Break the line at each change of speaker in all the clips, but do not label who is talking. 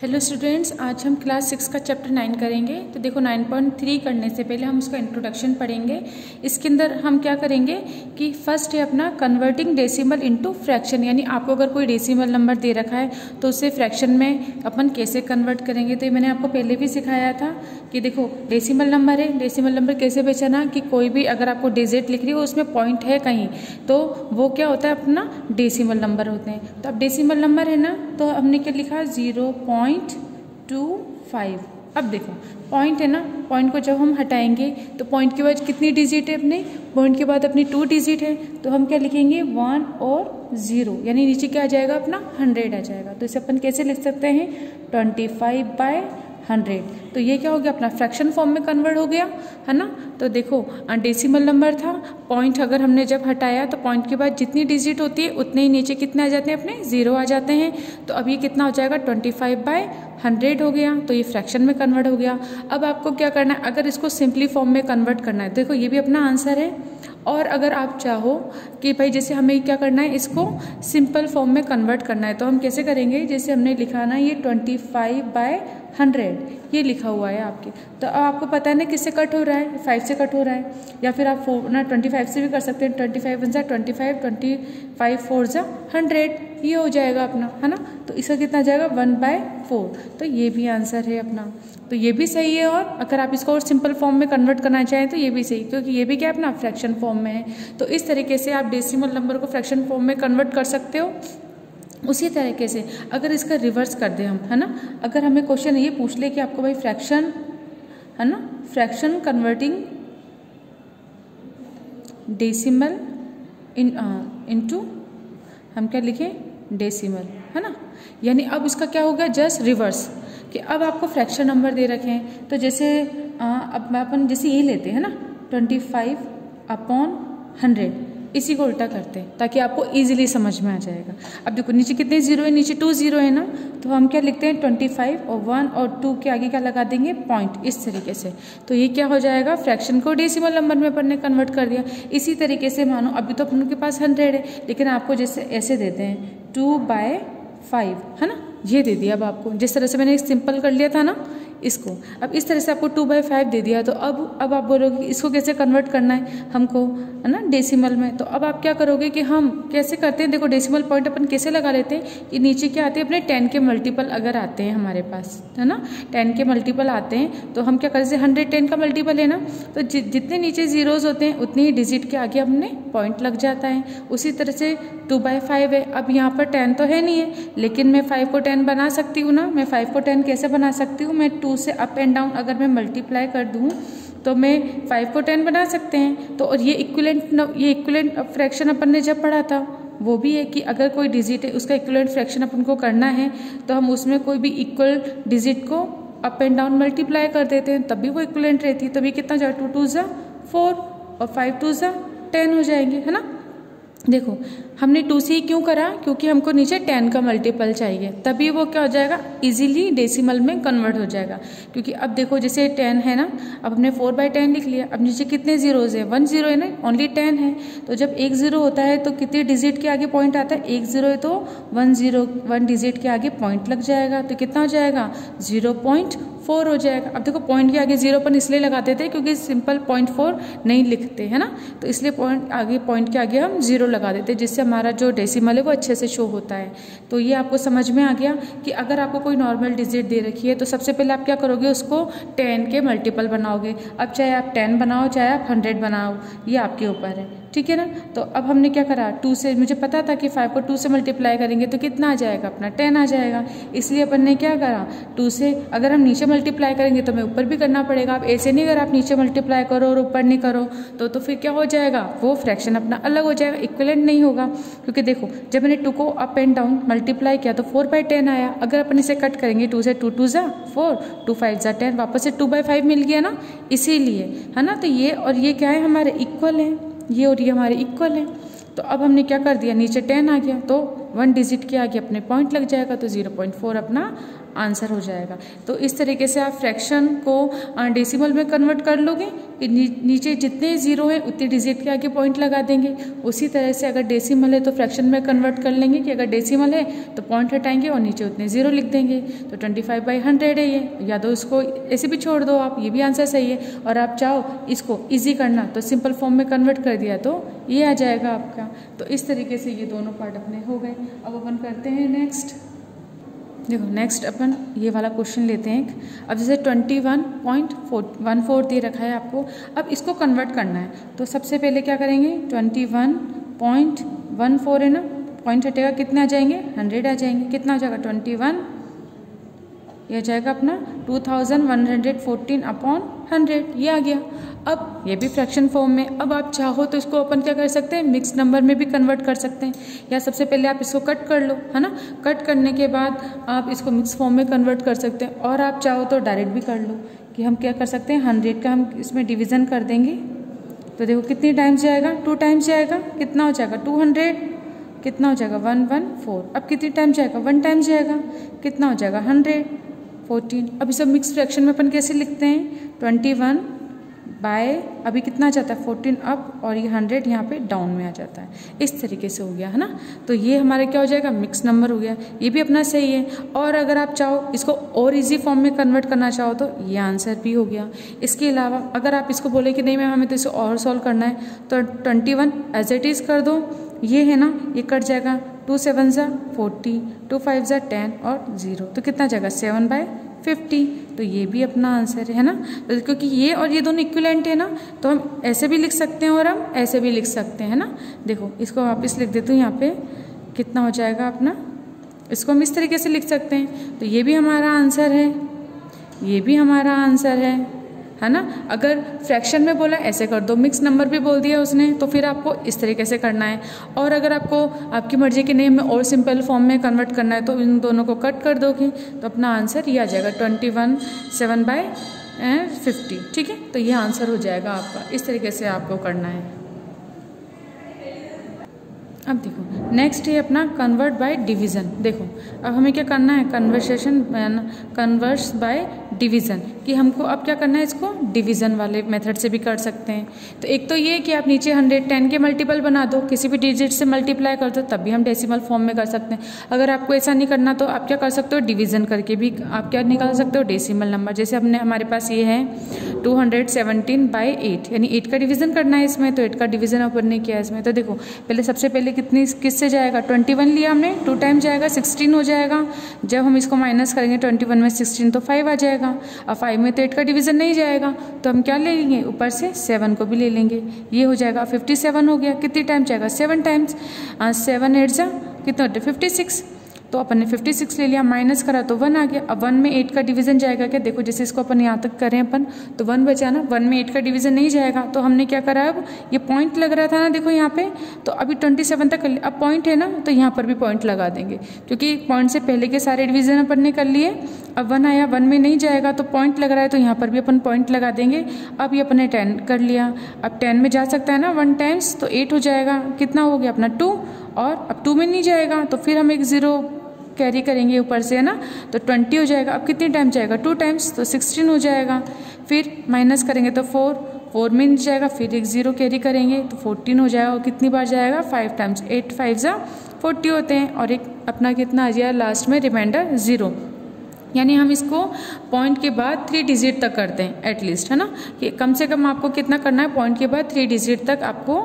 Hello students आज हम class six का चैप्टर नाइन करेंगे। तो देखो नाइन पॉइंट थ्री करने से पहले हम उसका इंट्रोडक्शन पढ़ेंगे। इसके अंदर हम क्या करेंगे कि फ़र्स्ट है अपना कन्वर्टिंग डेसिमल इनटू फ्रैक्शन यानी आपको अगर कोई डेसिमल नंबर दे रखा है तो उसे फ्रैक्शन में अपन कैसे कन्वर्ट करेंगे? तो ये मैंने आपको पहले भी सिखाया था कि देखो डेसीमल नंबर है डेसीमल नंबर कैसे बेचना कि कोई भी अगर आपको डिजिट लिख रही हो, उसमें पॉइंट है कहीं तो वो क्या होता है अपना डेसीमल नंबर होते हैं। तो अब डेसीमल नंबर है ना तो हमने क्या लिखा? Zero point two five. अब देखो, पॉइंट है ना, पॉइंट को जब हम हटाएँगे तो पॉइंट के बाद कितनी डिजिट है अपने? पॉइंट के बाद अपनी टू डिजिट है तो हम क्या लिखेंगे? वन और ज़ीरो। यानी नीचे क्या आ जाएगा अपना? हंड्रेड आ जाएगा। तो इसे अपन कैसे लिख सकते हैं? Twenty five by hundred. तो ये क्या हो गया? अपना फ्रैक्शन फॉर्म में कन्वर्ट हो गया, है ना? तो देखो डेसिमल नंबर था पॉइंट अगर हमने जब हटाया तो पॉइंट के बाद जितनी डिजिट होती है, उतने ही नीचे कितने आ जाते हैं अपने? ज़ीरो आ जाते हैं। तो अब ये कितना हो जाएगा? ट्वेंटी फाइव बाय हंड्रेड हो गया। तो ये फ्रैक्शन में कन्वर्ट हो गया। अब आपको क्या करना है? अगर इसको सिंपली फॉर्म में कन्वर्ट करना है, देखो, ये भी अपना आंसर है। और अगर आप चाहो कि भाई, जैसे हमें क्या करना है, इसको सिंपल फॉर्म में कन्वर्ट करना है तो हम कैसे करेंगे? जैसे हमने लिखा ना, ये ट्वेंटी फाइव बाय हंड्रेड, ये लिखा हुआ है आपके। तो अब आपको पता है ना किससे कट हो रहा है, फाइव से कट हो रहा है, या फिर आप फोर ना ट्वेंटी फाइव से भी कर सकते हैं ट्वेंटी फाइव वन सा twenty five twenty five four ज़ा, हंड्रेड, ये हो जाएगा अपना, है ना? तो इसका कितना जाएगा? One by four. तो ये भी आंसर है अपना। तो ये भी सही है और अगर आप इसको और सिंपल फॉर्म में कन्वर्ट करना चाहें तो ये भी सही, क्योंकि ये भी क्या अपना फ्रैक्शन फॉर्म में है। तो इस तरीके से आप डेसिमल नंबर को फ्रैक्शन फॉर्म में कन्वर्ट कर सकते हो। उसी तरीके से अगर इसका रिवर्स कर दें हम है ना? अगर हमें क्वेश्चन ये पूछ ले कि आपको भाई फ्रैक्शन है ना? Fraction converting decimal in into हम क्या लिखें? डेसिमल है ना? यानी अब इसका क्या हो गया? जस्ट रिवर्स कि अब आपको फ्रैक्शन नंबर दे रखे हैं। तो जैसे आ, अब अपन जैसे ये लेते हैं ना? ट्वेंटी फाइव अपॉन हंड्रेड इसी को उल्टा करते हैं, ताकि आपको इजीली समझ में आ जाएगा। अब देखो, नीचे कितने ज़ीरो है? नीचे टू ज़ीरो है ना? तो हम क्या लिखते हैं? ट्वेंटी फाइव और वन और टू के आगे क्या लगा देंगे? पॉइंट इस तरीके से। तो ये क्या हो जाएगा? फ्रैक्शन को डेसिमल नंबर में अपन ने कन्वर्ट कर दिया। इसी तरीके से मानो, अभी तो अपन के पास हंड्रेड है, लेकिन आपको जैसे, ऐसे देते हैं। टू बाय फाइव है ना? ये दे दिया अब आपको। जिस तरह से मैंने सिंपल कर लिया था ना इसको। अब इस तरह से आपको टू बाई फाइव दे दिया तो अब अब आप बोलोगे इसको कैसे कन्वर्ट करना है? हमको है ना डेसिमल में। तो अब आप क्या करोगे कि हम कैसे करते हैं? देखो डेसिमल पॉइंट अपन कैसे लगा लेते हैं? कि नीचे क्या आते हैं? अपने टेन के मल्टीपल अगर आते हैं हमारे पास है ना? टेन के मल्टीपल आते हैं तो हम क्या करते हंड्रेड टेन का मल्टीपल है ना तो जि, जितने नीचे जीरोज होते हैं उतनी ही डिजिट के आगे अपने पॉइंट लग जाता है। उसी तरह से टू बाई फाइव है। अब यहाँ पर टेन तो है नहीं है, लेकिन मैं फाइव को टेन बना सकती हूँ ना। मैं फाइव को टेन कैसे बना सकती हूँ? मैं टू से अप एंड डाउन अगर मैं मल्टीप्लाई कर दूँ तो मैं फाइव को टेन बना सकते हैं। तो और ये इक्वलेंट ये इक्वलेंट फ्रैक्शन अपन ने जब पढ़ा था, वो भी है कि अगर कोई डिजिट है उसका इक्वलेंट फ्रैक्शन अपन को करना है तो हम उसमें कोई भी इक्वल डिजिट को अप एंड डाउन मल्टीप्लाई कर देते हैं। तभी वो इक्वलेंट रहती है। तभी कितना जाए? टू टू ज़ा फोर और फाइव टू ज़ा टेन हो जाएँगे, है ना? देखो हमने टू से ही क्यों करा? क्योंकि हमको नीचे टेन का मल्टीपल चाहिए। तभी वो क्या हो जाएगा? इजीली डेसिमल में कन्वर्ट हो जाएगा। क्योंकि अब देखो जैसे टेन है ना, अब हमने फोर बाई टेन लिख लिया। अब नीचे कितने जीरोज है? वन ज़ीरो है ना? ओनली टेन है। तो जब एक ज़ीरो होता है तो कितने डिजिट के आगे पॉइंट आता है? एक ज़ीरो है तो वन ज़ीरो वन डिजिट के आगे पॉइंट लग जाएगा। तो कितना हो जाएगा? ज़ीरो पॉइंट फोर हो जाएगा। अब देखो पॉइंट के आगे ज़ीरो पर इसलिए लगाते थे क्योंकि सिंपल पॉइंट फोर नहीं लिखते, है ना? तो इसलिए पॉइंट आगे पॉइंट के आगे हम ज़ीरो लगा देते, जिससे हमारा जो डेसिमल है वो अच्छे से शो होता है। तो ये आपको समझ में आ गया कि अगर आपको कोई नॉर्मल डिजिट दे रखी है तो सबसे पहले आप क्या करोगे, उसको टेन के मल्टीपल बनाओगे। अब चाहे आप टेन बनाओ, चाहे आप हंड्रेड बनाओ, ये आपके ऊपर है। ठीक है ना? तो अब हमने क्या करा? टू से, मुझे पता था कि फाइव को टू से मल्टीप्लाई करेंगे तो कितना आ जाएगा अपना? टेन आ जाएगा। इसलिए अपन ने क्या करा? टू से, अगर हम नीचे मल्टीप्लाई करेंगे तो हमें ऊपर भी करना पड़ेगा। आप ऐसे नहीं, अगर आप नीचे मल्टीप्लाई करो और ऊपर नहीं करो तो तो फिर क्या हो जाएगा? वो फ्रैक्शन अपना अलग हो जाएगा इक्वलेंट नहीं होगा। क्योंकि देखो, जब मैंने टू को अप एंड डाउन मल्टीप्लाई किया तो फोर बाई टेन आया। अगर अपन इसे कट करेंगे टू से टू टू ज़ा फोर टू फाइव ज़ा टेन वापस से टू बाई फाइव मिल गया ना? इसीलिए, है ना? तो ये और ये क्या है? हमारे इक्वल है। ये और ये हमारे इक्वल है। तो अब हमने क्या कर दिया? नीचे टेन आ गया। तो वन डिजिट के आगे अपने पॉइंट लग जाएगा तो ज़ीरो पॉइंट फोर अपना आंसर हो जाएगा। तो इस तरीके से आप फ्रैक्शन को डेसिमल में कन्वर्ट कर लोगे नीचे जितने ज़ीरो हैं, उतने डिजिट के आगे पॉइंट लगा देंगे। उसी तरह से अगर डेसिमल है तो फ्रैक्शन में कन्वर्ट कर लेंगे कि अगर डेसिमल है तो पॉइंट हटाएँगे और नीचे उतने ज़ीरो लिख देंगे। तो ट्वेंटी फाइव बाई हंड्रेड है ये। या तो उसको ऐसे भी छोड़ दो आप, ये भी आंसर सही है। और आप चाहो इसको ईजी करना तो सिंपल फॉर्म में कन्वर्ट कर दिया तो ये आ जाएगा आपका। तो इस तरीके से ये दोनों पार्ट अपने हो गए। अब अपन करते हैं नेक्स्ट देखो नेक्स्ट अपन ये वाला क्वेश्चन लेते हैं अब जैसे twenty one point four one four दे रखा है आपको, अब इसको कन्वर्ट करना है। तो सबसे पहले क्या करेंगे? Twenty one point one four है ना? पॉइंट हटेगा, कितने आ जाएँगे? हंड्रेड आ जाएँगे। कितना हो जाएगा? ट्वेंटी वन ये आ जाएगा अपना two thousand one hundred fourteen upon hundred ये आ गया। अब ये भी फ्रैक्शन फॉर्म में। अब आप चाहो तो इसको अपन क्या कर सकते हैं? मिक्स नंबर में भी कन्वर्ट कर सकते हैं। या सबसे पहले आप इसको कट कर लो, है ना? कट करने के बाद आप इसको मिक्स फॉर्म में कन्वर्ट कर सकते हैं। और आप चाहो तो डायरेक्ट भी कर लो कि हम क्या कर सकते हैं? हंड्रेड का हम इसमें डिविज़न कर देंगे। तो देखो कितनी टाइम्स जाएगा? टू टाइम्स जाएगा? कितना हो जाएगा? टू हंड्रेड कितना हो जाएगा? वन वन फोर अब कितनी टाइम जाएगा? वन टाइम जाएगा। कितना हो जाएगा? हंड्रेड फोर्टीन अभी सब मिक्स फ्रैक्शन में अपन कैसे लिखते हैं? ट्वेंटी वन बाय अभी कितना जाता है? फोर्टीन अप और ये हंड्रेड यहाँ पे डाउन में आ जाता है। इस तरीके से हो गया, है ना? तो ये हमारे क्या हो जाएगा? मिक्स नंबर हो गया। ये भी अपना सही है। और अगर आप चाहो, इसको और इजी फॉर्म में कन्वर्ट करना चाहो तो ये आंसर भी हो गया। इसके अलावा, अगर आप इसको बोले कि नहीं मैम, हमें तो इसे और सॉल्व करना है तो twenty one as it is कर दो। ये है ना? ये कट जाएगा। टू सेवन ज़ा फोर्टी, टू फाइव ज़ा टेन और ज़ीरो। तो कितना जाएगा? Seven by fifty. तो ये भी अपना आंसर है ना? तो क्योंकि ये और ये दोनों इक्विलेंट है ना तो हम ऐसे भी लिख सकते हैं और हम ऐसे भी लिख सकते हैं ना? देखो, इसको वापस लिख देती हूँ यहाँ पे। कितना हो जाएगा अपना? इसको हम इस तरीके से लिख सकते हैं। तो ये भी हमारा आंसर है। ये भी हमारा आंसर है। है ना? अगर फ्रैक्शन में बोला, ऐसे कर दो। मिक्स नंबर भी बोल दिया उसने तो फिर आपको इस तरीके से करना है। और अगर आपको, आपकी मर्ज़ी के नेम में और सिंपल फॉर्म में कन्वर्ट करना है तो इन दोनों को कट कर दोगे तो अपना आंसर ये आ जाएगा twenty one seven by fifty ठीक है? तो ये आंसर हो जाएगा आपका। इस तरीके से आपको करना है। अब देखो नेक्स्ट है अपना कन्वर्ट बाय डिवीज़न देखो, अब हमें क्या करना है? कन्वर्सेशन कन्वर्स बाय डिवीज़न कि हमको अब क्या करना है इसको? डिवीज़न वाले मेथड से भी कर सकते हैं। तो एक तो ये कि आप नीचे हंड्रेड टेन के मल्टीपल बना दो। किसी भी डिजिट से मल्टीप्लाई कर दो, तब भी हम डेसिमल फॉर्म में कर सकते हैं। अगर आपको ऐसा नहीं करना तो आप क्या कर सकते हो? डिवीज़न करके भी आप क्या निकाल सकते हो? डेसिमल नंबर जैसे हमने, हमारे पास ये है two hundred seventeen by eight यानी एट का डिवीज़न करना है इसमें तो एट का डिवीज़न अपन ने किया इसमें। तो देखो, पहले, सबसे पहले कितनी, किससे जाएगा? ट्वेंटी वन लिया हमने टू टाइम जाएगा सिक्सटीन हो जाएगा। जब हम इसको माइनस करेंगे, ट्वेंटी वन में सिक्सटीन तो फाइव आ जाएगा। और फाइव में तो एट का डिवीज़न नहीं जाएगा। तो हम क्या ले लेंगे? ऊपर से सेवन को भी ले लेंगे। ये हो जाएगा फिफ्टी सेवन हो गया। कितनी टाइम जाएगा? सेवन टाइम्स सेवन एट जा। कितना होता है? फिफ्टी सिक्स तो अपन ने 56 ले लिया माइनस करा तो वन आ गया। अब वन में एट का डिवीज़न जाएगा क्या? देखो, जैसे इसको अपन यहाँ तक करें अपन तो वन बचा ना। वन में एट का डिवीज़न नहीं जाएगा। तो हमने क्या करा अब? ये पॉइंट लग रहा था ना, देखो यहाँ पे। तो अभी 27 तक कर लिया। अब पॉइंट है ना तो यहाँ पर भी पॉइंट लगा देंगे। क्योंकि पॉइंट से पहले के सारे डिवीज़न अपन ने कर लिए। अब वन आया वन में नहीं जाएगा तो पॉइंट लग रहा है तो यहाँ पर भी अपन पॉइंट लगा देंगे। अब ये अपन ने टेन कर लिया। अब टेन में जा सकता है ना वन टाइम्स तो एट हो जाएगा। कितना हो गया अपना टू और अब टू में नहीं जाएगा तो फिर हम एक ज़ीरो कैरी करेंगे ऊपर से, है ना? तो ट्वेंटी हो जाएगा। अब कितनी टाइम जाएगा? टू टाइम्स तो सिक्सटीन हो जाएगा। फिर माइनस करेंगे तो फोर फोर में जाएगा, फिर एक ज़ीरो कैरी करेंगे तो फोर्टीन हो जाएगा। और कितनी बार जाएगा? फाइव टाइम्स एट फाइव ज़ा। फोर्टी होते हैं। और एक अपना कितना आ जाएगा लास्ट में रिमाइंडर ज़ीरो यानी हम इसको पॉइंट के बाद थ्री डिजिट तक करते हैं एटलीस्ट है ना? कि कम से कम आपको कितना करना है पॉइंट के बाद थ्री डिजिट तक आपको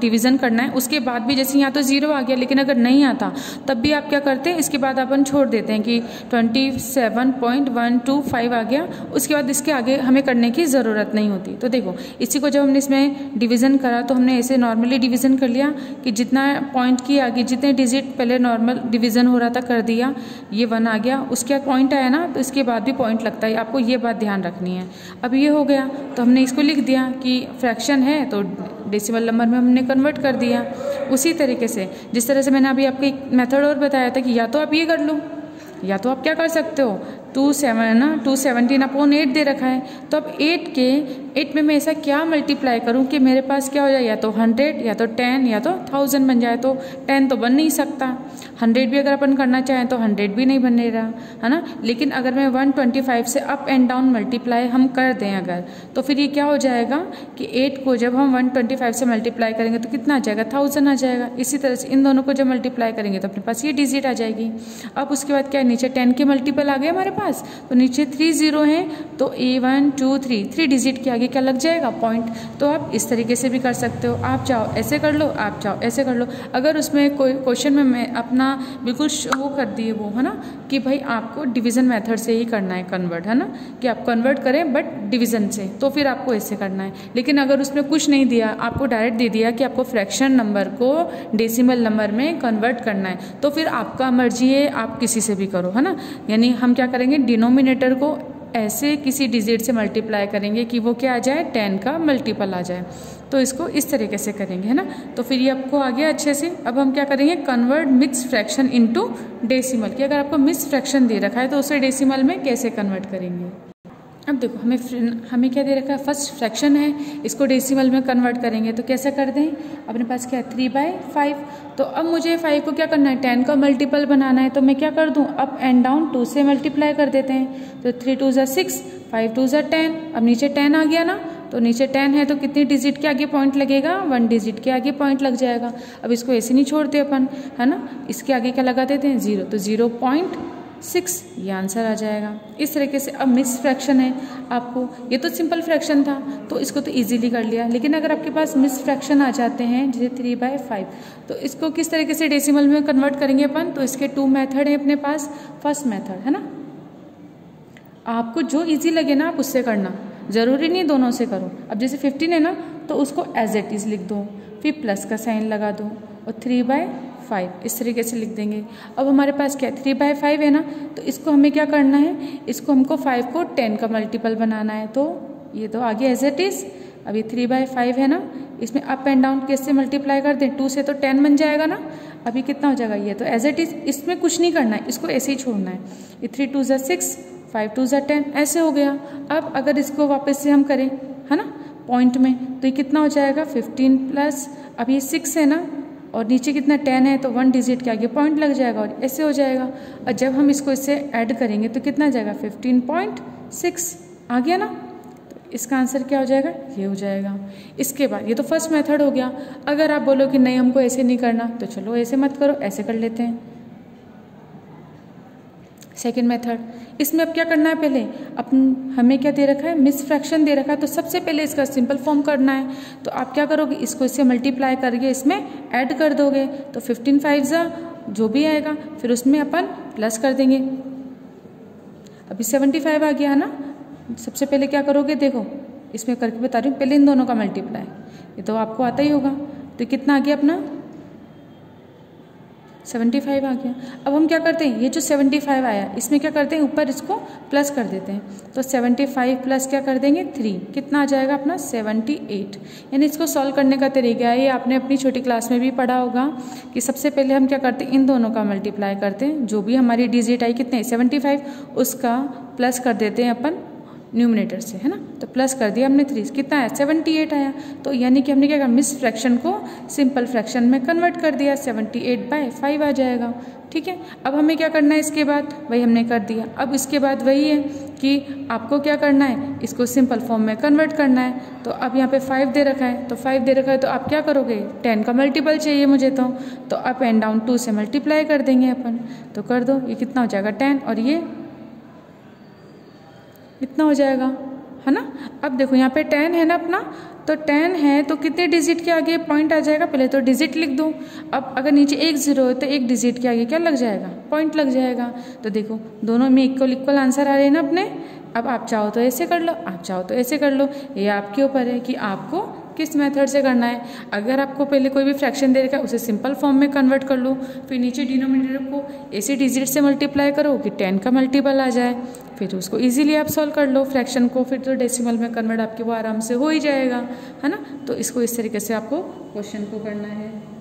डिवीज़न करना है। उसके बाद भी जैसे यहाँ तो ज़ीरो आ गया, लेकिन अगर नहीं आता, तब भी आप क्या करते हैं, इसके बाद अपन छोड़ देते हैं कि twenty seven point one two five आ गया। उसके बाद इसके आगे हमें करने की ज़रूरत नहीं होती। तो देखो, इसी को जब हमने इसमें डिवीज़न करा तो हमने ऐसे नॉर्मली डिवीज़न कर लिया कि जितना पॉइंट की आगे, जितने डिजिट पहले नॉर्मल डिवीज़न हो रहा था, कर दिया, ये वन आ गया। उसके पॉइंट है ना तो इसके बाद भी पॉइंट लगता है, आपको ये बात ध्यान रखनी है। अब ये हो गया तो हमने इसको लिख दिया कि फ्रैक्शन है तो डेसिमल नंबर में हमने कन्वर्ट कर दिया। उसी तरीके से, जिस तरह से मैंने अभी आपको एक मेथड और बताया था कि या तो आप ये कर लो, या तो आप क्या कर सकते हो? टू सेवन ना टू सेवनटीन अपॉन एट दे रखा है। तो अब एट के एट में मैं ऐसा क्या मल्टीप्लाई करूँ कि मेरे पास क्या हो जाए? या तो हंड्रेड या तो टेन या तो थाउज़ेंड बन जाए तो टेन तो बन नहीं सकता। हंड्रेड भी अगर अपन करना चाहें तो हंड्रेड भी नहीं बने रहा, है ना? लेकिन अगर मैं वन ट्वेंटी फाइव से अप एंड डाउन मल्टीप्लाई हम कर दें अगर तो फिर ये क्या हो जाएगा कि एट को जब हम वन ट्वेंटी फाइव से मल्टीप्लाई करेंगे तो कितना आ जाएगा? थाउज़ेंड आ जाएगा। इसी तरह से इन दोनों को जब मल्टीप्लाई करेंगे तो अपने पास ये डिजिट आ जाएगी। अब उसके बाद क्या है? नीचे टेन के मल्टीपल आ गए हमारे पास तो नीचे थ्री ज़ीरो है तो ए one two three three digit के आगे क्या लग जाएगा पॉइंट तो आप इस तरीके से भी कर सकते हो। आप चाहो ऐसे कर लो, आप चाहो ऐसे कर लो। अगर उसमें कोई क्वेश्चन में मैं अपना बिल्कुल वो कर दिए वो, है ना, कि भाई आपको डिवीज़न मेथड से ही करना है कन्वर्ट है ना, कि आप कन्वर्ट करें बट डिवीज़न से तो फिर आपको ऐसे करना है। लेकिन अगर उसमें कुछ नहीं दिया, आपको डायरेक्ट दे दिया कि आपको फ्रैक्शन नंबर को डेसिमल नंबर में कन्वर्ट करना है तो फिर आपका मर्ज़ी है, आप किसी से भी करो, है ना। यानी हम क्या करेंगे डिनोमिनेटर को ऐसे किसी डिजिट से मल्टीप्लाई करेंगे कि वो क्या आ जाए टेन का मल्टीपल आ जाए। तो इसको इस तरीके से करेंगे, है ना? तो फिर ये आपको आ गया अच्छे से। अब हम क्या करेंगे? Convert mix fraction into decimal कि अगर आपको मिक्स फ्रैक्शन दे रखा है तो उसे डेसिमल में कैसे कन्वर्ट करेंगे? अब देखो, हमें हमें क्या दे रखा है? फ़र्स्ट फ्रैक्शन है, इसको डेसिमल में कन्वर्ट करेंगे तो कैसा कर दें? अपने पास क्या है? थ्री बाई फाइव तो अब मुझे फाइव को क्या करना है? टेन का मल्टीपल बनाना है तो मैं क्या कर दूँ? अप एंड डाउन टू से मल्टीप्लाई कर देते हैं। तो थ्री टू ज़ा सिक्स फाइव टू ज़ा टेन अब नीचे टेन आ गया ना तो नीचे टेन है तो कितनी डिजिट के आगे पॉइंट लगेगा? वन डिजिट के आगे पॉइंट लग जाएगा। अब इसको ऐसे नहीं छोड़ते अपन, है ना? इसके आगे क्या लगा देते हैं? ज़ीरो तो ज़ीरो पॉइंट सिक्स, ये आंसर आ जाएगा। इस तरीके से अब मिस फ्रैक्शन है आपको। ये तो सिंपल फ्रैक्शन था तो इसको तो इजीली कर लिया। लेकिन अगर आपके पास मिस फ्रैक्शन आ जाते हैं, जैसे थ्री बाय फाइव तो इसको किस तरीके से डेसिमल में कन्वर्ट करेंगे अपन? तो इसके टू मेथड है अपने पास। फ़र्स्ट मेथड है ना? आपको जो ईजी लगे ना, आप उससे करना। ज़रूरी नहीं दोनों से करो। अब जैसे फिफ्टीन है ना तो उसको एज एट इज़ लिख दो। फिर प्लस का साइन लगा दो। और थ्री बाय फाइव इस तरीके से लिख देंगे। अब हमारे पास क्या थ्री बाय फाइव है ना? तो इसको हमें क्या करना है? इसको हमको फाइव को टेन का मल्टीपल बनाना है। तो ये तो आगे एज इट इज़ अभी थ्री बाय फाइव है ना? इसमें अप एंड डाउन कैसे मल्टीप्लाई कर दें? टू से तो टेन बन जाएगा ना? अभी कितना हो जाएगा? ये तो एज इट इज़ इसमें कुछ नहीं करना है। इसको ऐसे ही छोड़ना है। ये थ्री टू ज़ा सिक्स फाइव टू ज़ा टेन ऐसे हो गया। अब अगर इसको वापस से हम करें, है ना? पॉइंट में तो ये कितना हो जाएगा? फिफ्टीन प्लस अब ये सिक्स है ना? और नीचे कितना टेन है तो वन डिजिट के आगे पॉइंट लग जाएगा और ऐसे हो जाएगा। और जब हम इसको इससे ऐड करेंगे तो कितना जाएगा? फिफ्टीन पॉइंट सिक्स आ गया ना? तो इसका आंसर क्या हो जाएगा? ये हो जाएगा। इसके बाद, ये तो फ़र्स्ट मेथड हो गया। अगर आप बोलो कि नहीं, हमको ऐसे नहीं करना तो चलो ऐसे मत करो, ऐसे कर लेते हैं। सेकेंड मेथड इसमें अब क्या करना है पहले? अपन हमें क्या दे रखा है? मिस फ्रैक्शन दे रखा है। तो सबसे पहले इसका सिंपल फॉर्म करना है। तो आप क्या करोगे? इसको इससे मल्टीप्लाई करके इसमें ऐड कर दोगे। तो फिफ्टीन फाइव ज़ा जो भी आएगा, फिर उसमें अपन प्लस कर देंगे। अभी सेवेंटी फाइव आ गया, है ना? सबसे पहले क्या करोगे? देखो, इसमें करके बता रही हूँ, पहले इन दोनों का मल्टीप्लाई ये तो आपको आता ही होगा। तो कितना आ गया अपना? सेवेंटी फाइव आ गया। अब हम क्या करते हैं? ये जो सेवेंटी फाइव आया, इसमें क्या करते हैं? ऊपर इसको प्लस कर देते हैं। तो सेवेंटी फाइव प्लस क्या कर देंगे? थ्री कितना आ जाएगा अपना? Seventy eight. यानी इसको सॉल्व करने का तरीका है। ये आपने अपनी छोटी क्लास में भी पढ़ा होगा कि सबसे पहले हम क्या करते हैं? इन दोनों का मल्टीप्लाई करते हैं। जो भी हमारी डिजिट आई कितने? Seventy five. उसका प्लस कर देते हैं अपन न्यूमिनेटर से, है ना? तो प्लस कर दिया हमने थ्री कितना आया सेवेंटी एट आया। तो यानी कि हमने क्या कहा? मिस फ्रैक्शन को सिंपल फ्रैक्शन में कन्वर्ट कर दिया। सेवेंटी एट बाय फाइव आ जाएगा। ठीक है? अब हमें क्या करना है इसके बाद? वही हमने कर दिया। अब इसके बाद वही है कि आपको क्या करना है? इसको सिंपल फॉर्म में कन्वर्ट करना है। तो अब यहाँ पे फाइव दे रखा है। तो फाइव दे रखा है। तो आप क्या करोगे? टेन का मल्टीपल चाहिए मुझे तो। तो अप एंड डाउन टू से मल्टीप्लाई कर देंगे अपन। तो कर दो। ये कितना हो जाएगा? टेन और ये इतना हो जाएगा, है ना? अब देखो, यहाँ पे टेन है ना अपना तो टेन है तो कितने डिजिट के आगे पॉइंट आ जाएगा? पहले तो डिजिट लिख दो। अब अगर नीचे एक ज़ीरो है तो एक डिजिट के आगे क्या लग जाएगा? पॉइंट लग जाएगा। तो देखो, दोनों में इक्वल इक्वल आंसर आ रहे हैं ना अपने। अब आप चाहो तो ऐसे कर लो, आप चाहो तो ऐसे कर लो। ये आपके ऊपर है कि आपको किस मेथड से करना है? अगर आपको पहले कोई भी फ्रैक्शन दे रखा है, उसे सिंपल फॉर्म में कन्वर्ट कर लो। फिर नीचे डिनोमिनेटर को ऐसे डिजिट से मल्टीप्लाई करो कि टेन का मल्टीपल आ जाए। फिर उसको इजीली आप सॉल्व कर लो फ्रैक्शन को, फिर तो डेसिमल में कन्वर्ट आपके वो आराम से हो ही जाएगा, है ना? तो इसको इस तरीके से आपको क्वेश्चन को करना है।